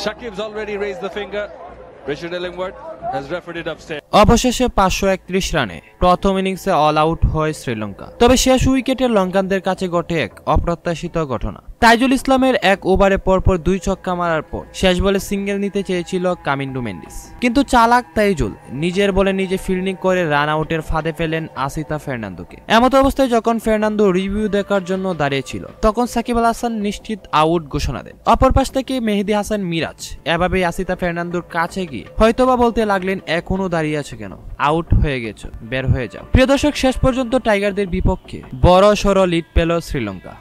Shakib's already raised the finger. Richard Illingworth অবশেষে পাঁচশো একত্রিশ রানে প্রথম ইনিংসে অল আউট হয় শ্রীলঙ্কা। তবে শেষ উইকেটে লঙ্কানদের কাছে ঘটে এক অপ্রত্যাশিত ঘটনা। তাইজুল ইসলামের এক ওভারে পরপর দুই ছক্কা মারার পর শেষ বলে সিঙ্গেল নিতে চেয়েছিল কামিন্ডু মেন্ডিস। কিন্তু চালাক তাইজুল নিজের বলে নিজে ফিল্ডিং করে রান আউটের ফাঁদে ফেলেন আসিতা ফার্নান্দোকে। এমত অবস্থায় যখন ফার্নান্দো রিভিউ দেখার জন্য দাঁড়িয়েছিল তখন সাকিব আল হাসান নিশ্চিত আউট ঘোষণা দেন। অপর পাশ থেকে মেহেদি হাসান মিরাজ। এভাবেই আসিতা ফার্নান্দোর কাছে গিয়ে হয়তোবা বলতে লাগলেন এখনও দাঁড়িয়ে আছে কেন? আউট হয়ে গেছো, বের হয়ে যাও। প্রিয় দর্শক, শেষ পর্যন্ত টাইগারদের বিপক্ষে বড় সড় লিড পেল শ্রীলঙ্কা।